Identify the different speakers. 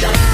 Speaker 1: Yeah.